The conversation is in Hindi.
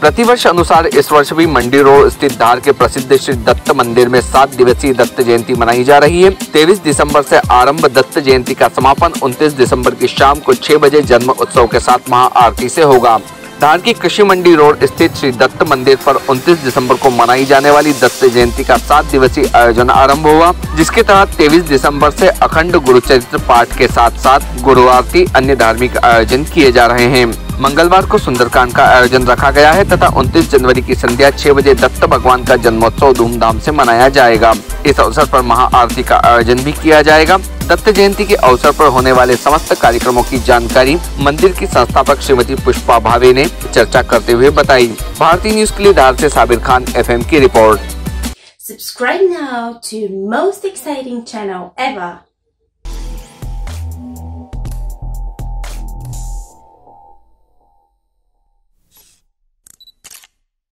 प्रतिवर्ष अनुसार इस वर्ष भी मंडी रोड स्थित धार के प्रसिद्ध श्री दत्त मंदिर में सात दिवसीय दत्त जयंती मनाई जा रही है। तेईस दिसंबर से आरंभ दत्त जयंती का समापन 29 दिसंबर की शाम को छह बजे जन्म उत्सव के साथ महाआरती से होगा। धार की कृषि मंडी रोड स्थित श्री दत्त मंदिर पर 29 दिसंबर को मनाई जाने वाली दत्त जयंती का सात दिवसीय आयोजन आरंभ हुआ, जिसके तहत 23 दिसंबर से अखंड गुरुचरित्र पाठ के साथ साथ गुरु आरती अन्य धार्मिक आयोजन किए जा रहे हैं। मंगलवार को सुंदरकांड का आयोजन रखा गया है तथा 29 जनवरी की संध्या 6 बजे दत्त भगवान का जन्मोत्सव धूमधाम से मनाया जाएगा। इस अवसर पर महाआरती का आयोजन भी किया जाएगा। दत्त जयंती के अवसर पर होने वाले समस्त कार्यक्रमों की जानकारी मंदिर की संस्थापक श्रीमती पुष्पा भावे ने चर्चा करते हुए बताई। भारतीय न्यूज़ के लिए धार ऐसी साबिर खान, एफएम की रिपोर्ट।